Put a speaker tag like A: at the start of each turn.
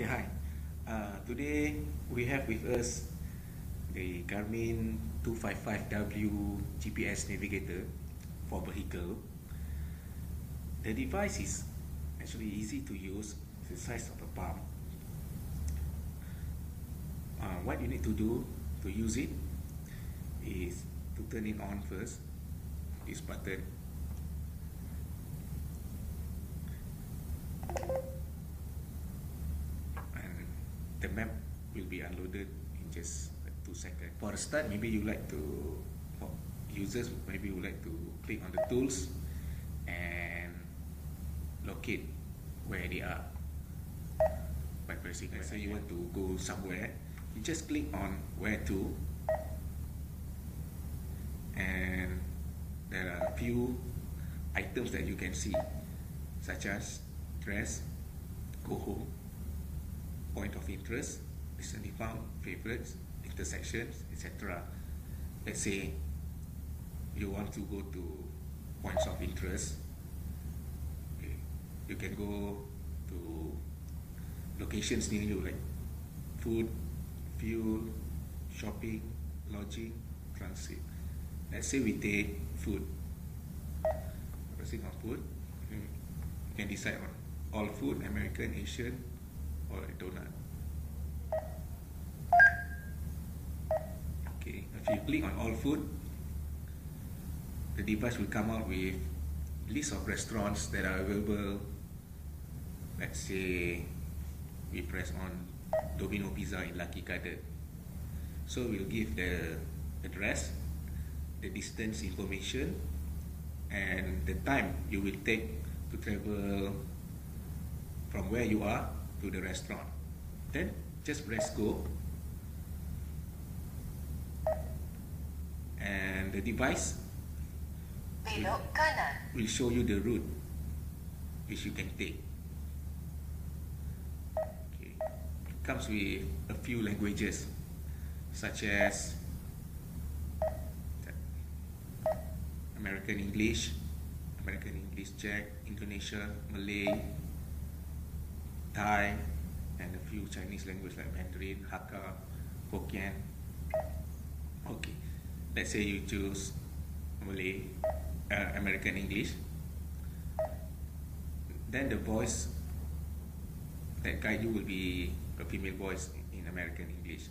A: Okay, hi. Uh, today we have with us the Garmin 255W GPS navigator for vehicle. The device is actually easy to use, the size of a palm. Uh, what you need to do to use it is to turn it on first, this button the map will be unloaded in just like two seconds. For a start, maybe you like to, for users, maybe you like to click on the tools and locate where they are by pressing. Let's say you want to go somewhere, you just click on where to, and there are a few items that you can see, such as dress, go home, point of interest, recently found, favorites, intersections, etc. Let's say you want to go to points of interest, okay. you can go to locations near you like food, fuel, shopping, lodging, transit. Let's say we take food. Pressing on food, hmm, you can decide on all food, American, Asian, or a donut. Okay, if you click on all food, the device will come out with list of restaurants that are available. Let's say we press on Domino Pizza in Lucky Garden. So we'll give the address, the distance information, and the time you will take to travel from where you are to the restaurant. Then just press go. And the device will, will show you the route which you can take. Okay. It comes with a few languages such as American English, American English Czech, Indonesia, Malay, Thai, and a few Chinese language like Mandarin, Hakka, Hokkien. Okay, let's say you choose Malay, uh, American English. Then the voice that guide you will be a female voice in American English.